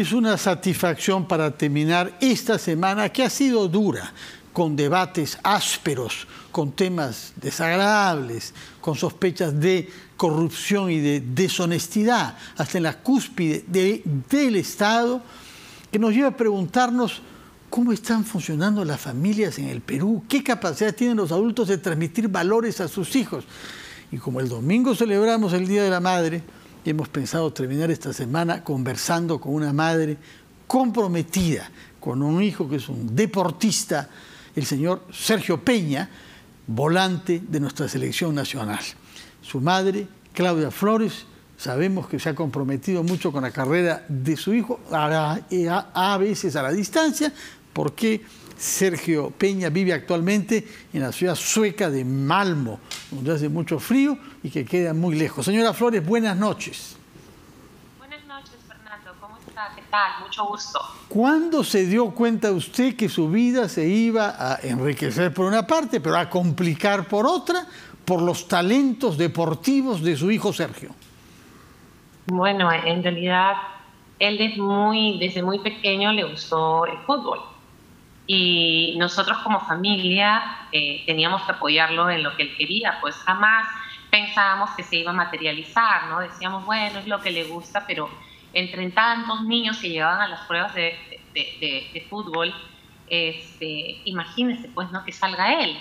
Es una satisfacción para terminar esta semana que ha sido dura, con debates ásperos, con temas desagradables, con sospechas de corrupción y de deshonestidad, hasta en la cúspide del Estado, que nos lleva a preguntarnos cómo están funcionando las familias en el Perú, qué capacidad tienen los adultos de transmitir valores a sus hijos. Y como el domingo celebramos el Día de la Madre, hemos pensado terminar esta semana conversando con una madre comprometida, con un hijo que es un deportista, el señor Sergio Peña, volante de nuestra selección nacional. Su madre, Claudia Flores, sabemos que se ha comprometido mucho con la carrera de su hijo, a, veces a la distancia, porque Sergio Peña vive actualmente en la ciudad sueca de Malmo, donde hace mucho frío y que queda muy lejos. Señora Flores, buenas noches. Buenas noches, Fernando. ¿Cómo está? ¿Qué tal? Mucho gusto. ¿Cuándo se dio cuenta usted que su vida se iba a enriquecer por una parte, pero a complicar por otra, por los talentos deportivos de su hijo Sergio? Bueno, en realidad él es muy, desde muy pequeño le gustó el fútbol y nosotros como familia eh, teníamos que apoyarlo en lo que él quería, pues jamás pensábamos que se iba a materializar, ¿no? Decíamos, bueno, es lo que le gusta, pero entre tantos niños que llegaban a las pruebas de, de, fútbol, este, imagínense, pues, ¿no? Que salga él.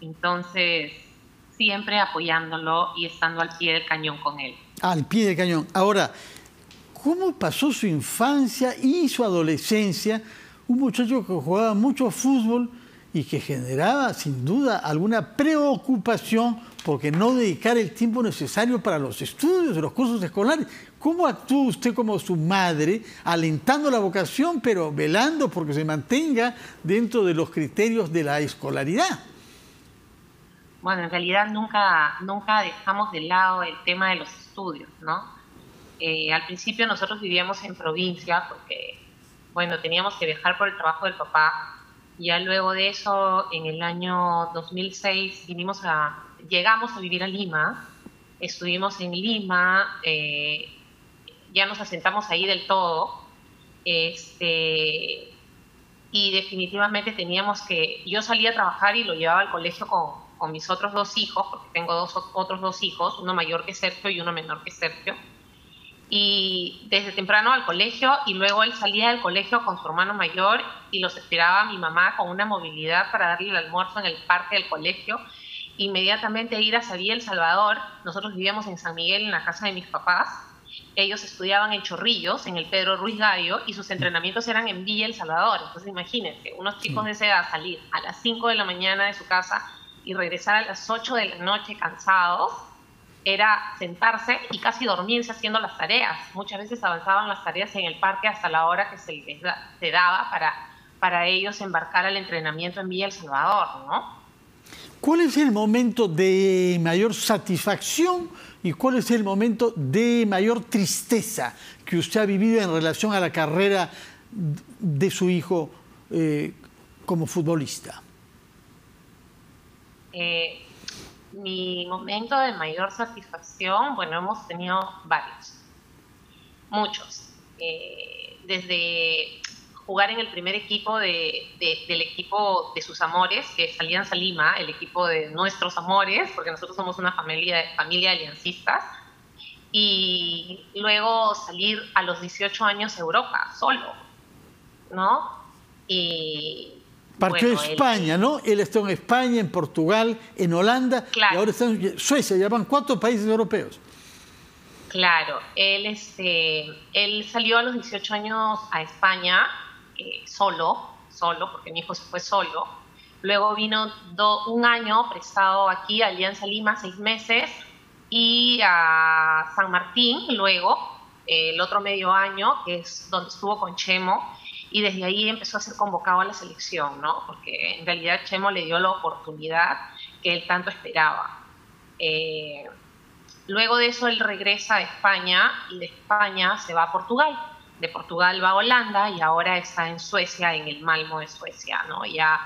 Entonces, siempre apoyándolo y estando al pie del cañón con él. Al pie del cañón. Ahora, ¿cómo pasó su infancia y su adolescencia? Un muchacho que jugaba mucho fútbol y que generaba sin duda alguna preocupación porque no dedicar el tiempo necesario para los estudios, los cursos escolares. ¿Cómo actúa usted como su madre, alentando la vocación, pero velando porque se mantenga dentro de los criterios de la escolaridad? Bueno, en realidad nunca, nunca dejamos de lado el tema de los estudios, ¿no? Eh, al principio nosotros vivíamos en provincia porque bueno, teníamos que viajar por el trabajo del papá. Ya luego de eso, en el año 2006, vinimos a, llegamos a vivir a Lima, estuvimos en Lima, eh, ya nos asentamos ahí del todo, este, y definitivamente teníamos que, yo salía a trabajar y lo llevaba al colegio con, con mis otros dos hijos, porque tengo dos, otros dos hijos, uno mayor que Sergio y uno menor que Sergio y desde temprano al colegio y luego él salía del colegio con su hermano mayor y los esperaba mi mamá con una movilidad para darle el almuerzo en el parque del colegio. Inmediatamente ir a Villa El Salvador, nosotros vivíamos en San Miguel en la casa de mis papás, ellos estudiaban en Chorrillos, en el Pedro Ruiz Gallo, y sus entrenamientos eran en Villa El Salvador. Entonces imagínense, unos chicos de esa edad salir a las 5 de la mañana de su casa y regresar a las 8 de la noche cansados, era sentarse y casi dormirse haciendo las tareas. Muchas veces avanzaban las tareas en el parque hasta la hora que se les daba para, para ellos embarcar al entrenamiento en Villa El Salvador, ¿no? ¿Cuál es el momento de mayor satisfacción y cuál es el momento de mayor tristeza que usted ha vivido en relación a la carrera de su hijo eh, como futbolista? Eh, mi momento de mayor satisfacción, bueno, hemos tenido varios, muchos. Eh, desde jugar en el primer equipo de, del equipo de sus amores, que es Alianza Lima, el equipo de nuestros amores, porque nosotros somos una familia, familia de aliancistas, y luego salir a los 18 años a Europa, solo, ¿no? Y, Partió de España, ¿no? Él está en España, en Portugal, en Holanda y ahora está en Suecia, ya van cuatro países europeos. Claro, él, este, él salió a los 18 años a España eh, solo, solo, porque mi hijo se fue solo. Luego vino un año prestado aquí a Alianza Lima, seis meses, y a San Martín, luego, el otro medio año, que es donde estuvo con Chemo y desde ahí empezó a ser convocado a la selección, ¿no? Porque en realidad Chemo le dio la oportunidad que él tanto esperaba. Eh, luego de eso él regresa a España y de España se va a Portugal. De Portugal va a Holanda y ahora está en Suecia, en el Malmo de Suecia, ¿no? Ya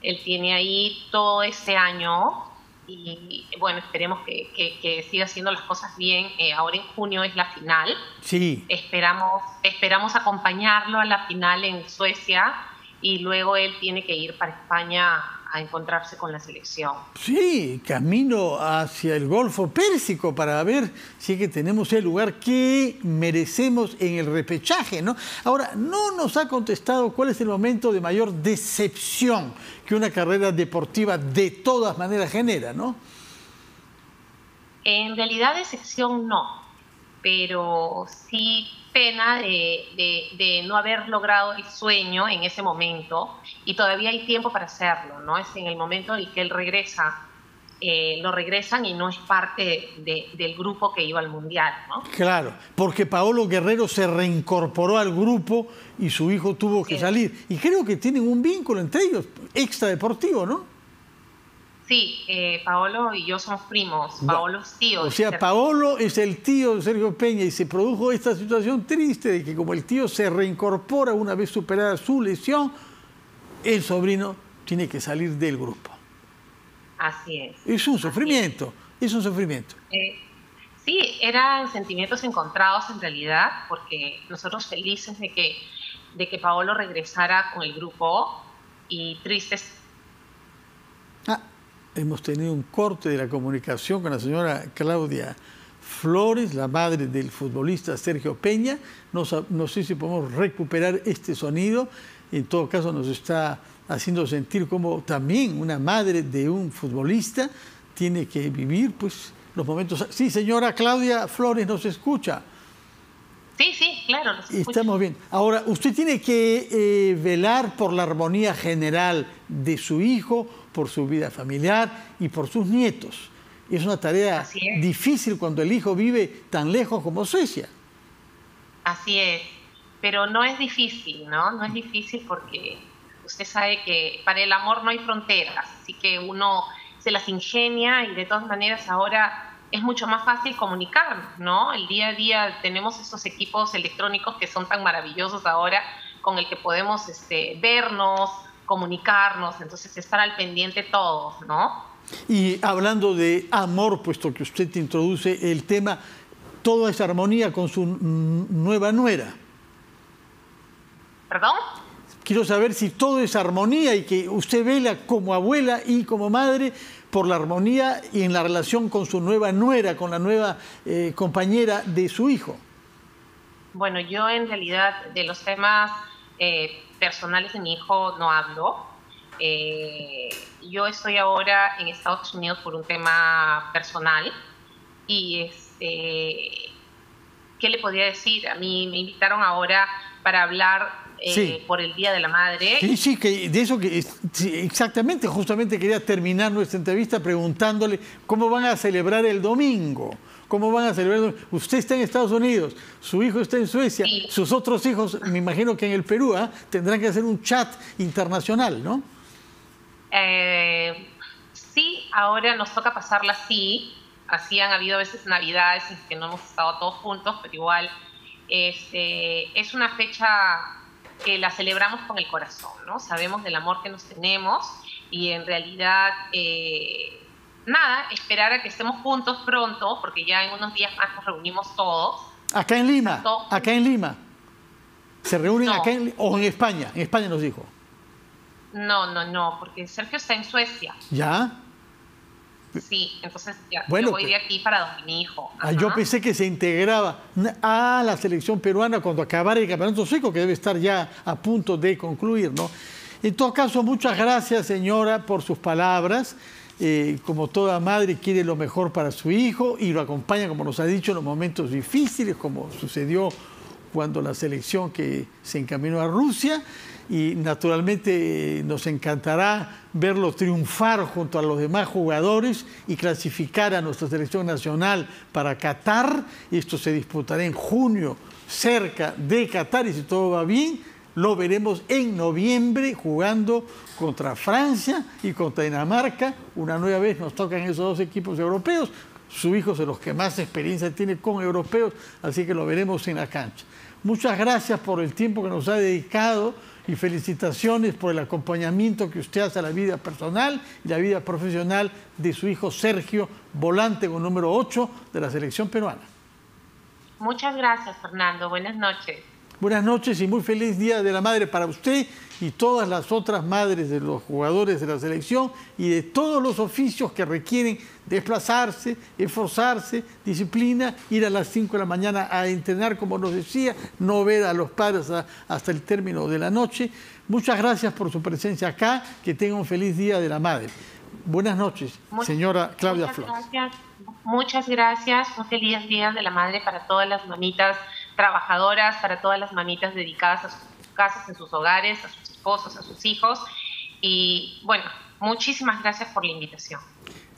él tiene ahí todo este año y bueno, esperemos que, siga haciendo las cosas bien. Eh, ahora en junio es la final. Sí. Esperamos, esperamos acompañarlo a la final en Suecia y luego él tiene que ir para España a encontrarse con la selección. Sí, camino hacia el Golfo Pérsico para ver si es que tenemos el lugar que merecemos en el repechaje, ¿no? Ahora, no nos ha contestado cuál es el momento de mayor decepción que una carrera deportiva de todas maneras genera, ¿no? En realidad decepción no, pero sí pena de, no haber logrado el sueño en ese momento y todavía hay tiempo para hacerlo, ¿no? Es en el momento en que él regresa, eh, lo regresan y no es parte del grupo que iba al Mundial, ¿no? Claro, porque Paolo Guerrero se reincorporó al grupo y su hijo tuvo que salir. Y creo que tienen un vínculo entre ellos, extradeportivo, ¿no? Sí, eh, Paolo y yo somos primos. Paolo es tío. O sea, Paolo es el tío de Sergio Peña y se produjo esta situación triste de que como el tío se reincorpora una vez superada su lesión, el sobrino tiene que salir del grupo. Así es. Es un sufrimiento, es. un sufrimiento. Eh, sí, eran sentimientos encontrados en realidad, porque nosotros felices de que, de que Paolo regresara con el grupo y tristes ah, hemos tenido un corte de la comunicación con la señora Claudia Flores, la madre del futbolista Sergio Peña. No, sé si podemos recuperar este sonido. En todo caso, nos está haciendo sentir como también una madre de un futbolista tiene que vivir pues, los momentos. Sí, señora Claudia Flores, nos escucha. Sí, sí, claro. Estamos bien. Ahora, usted tiene que eh, velar por la armonía general de su hijo, por su vida familiar y por sus nietos. Es una tarea difícil cuando el hijo vive tan lejos como Suecia. Así es, pero no es difícil, ¿no? No es difícil porque usted sabe que para el amor no hay fronteras, así que uno se las ingenia y de todas maneras ahora es mucho más fácil comunicar, ¿no? El día a día tenemos esos equipos electrónicos que son tan maravillosos ahora con el que podemos este, vernos, comunicarnos, entonces estar al pendiente todos, ¿no? Y hablando de amor, puesto que usted introduce el tema, toda esa armonía con su nueva nuera. ¿Perdón? Quiero saber si todo es armonía y que usted vela como abuela y como madre por la armonía y en la relación con su nueva nuera, con la nueva eh, compañera de su hijo. Bueno, yo en realidad de los temas eh, personales de mi hijo no hablo. Eh, yo estoy ahora en Estados Unidos por un tema personal y este, ¿qué le podría decir? A mí me invitaron ahora para hablar eh, por el Día de la Madre. Sí, sí, que de eso que exactamente, justamente quería terminar nuestra entrevista preguntándole cómo van a celebrar el domingo. ¿Cómo van a celebrar? Usted está en Estados Unidos, su hijo está en Suecia, sus otros hijos, me imagino que en el Perú, ¿ah? tendrán que hacer un chat internacional, ¿no? Eh, sí, ahora nos toca pasarla así. Así han habido veces navidades en que no hemos estado todos juntos, pero igual este, es una fecha que la celebramos con el corazón, ¿no? Sabemos del amor que nos tenemos y en realidad, eh, nada, esperar a que estemos juntos pronto, porque ya en unos días más nos reunimos todos. Acá en Lima, acá en Lima. ¿Se reúnen acá en, o en España? En España nos dijo. No, no, no, porque Sergio está en Suecia. ¿Ya? Sí, entonces ya, yo voy de aquí para mi hijo. Ah, yo pensé que se integraba a la selección peruana cuando acabara el campeonato sueco, que debe estar ya a punto de concluir, ¿no? En todo caso, muchas gracias, señora, por sus palabras. Eh, como toda madre quiere lo mejor para su hijo y lo acompaña, como nos ha dicho, en los momentos difíciles, como sucedió cuando la selección que se encaminó a Rusia y naturalmente nos encantará verlo triunfar junto a los demás jugadores y clasificar a nuestra selección nacional para Qatar. Esto se disputará en junio cerca de Qatar y si todo va bien, lo veremos en noviembre jugando contra Francia y contra Dinamarca. Una nueva vez nos tocan esos dos equipos europeos. Su hijo es de los que más experiencia tiene con europeos, así que lo veremos en la cancha. Muchas gracias por el tiempo que nos ha dedicado y felicitaciones por el acompañamiento que usted hace a la vida personal y la vida profesional de su hijo Sergio, volante con número 8 de la selección peruana. Muchas gracias, Fernando. Buenas noches. Buenas noches y muy feliz Día de la Madre para usted y todas las otras madres de los jugadores de la selección y de todos los oficios que requieren desplazarse, esforzarse, disciplina, ir a las 5 de la mañana a entrenar, como nos decía, no ver a los padres hasta el término de la noche. Muchas gracias por su presencia acá, que tenga un feliz Día de la Madre. Buenas noches, señora Claudia muchas Flores. Gracias. Muchas gracias. Un feliz Día de la Madre para todas las mamitas trabajadoras, para todas las mamitas dedicadas a sus casas, en sus hogares, a sus esposos, a sus hijos. Y bueno, muchísimas gracias por la invitación.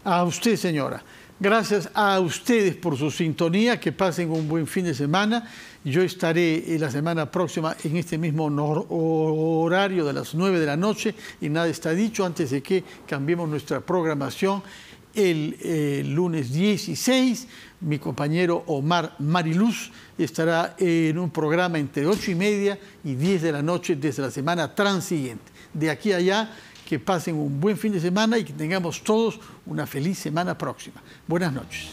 A usted, señora. Gracias a ustedes por su sintonía, que pasen un buen fin de semana. Yo estaré eh, la semana próxima en este mismo horario de las 9 de la noche y nada está dicho antes de que cambiemos nuestra programación el eh, lunes 16. Mi compañero Omar Mariluz estará en un programa entre 8 y media y 10 de la noche desde la semana transiguiente. De aquí a allá, que pasen un buen fin de semana y que tengamos todos una feliz semana próxima. Buenas noches.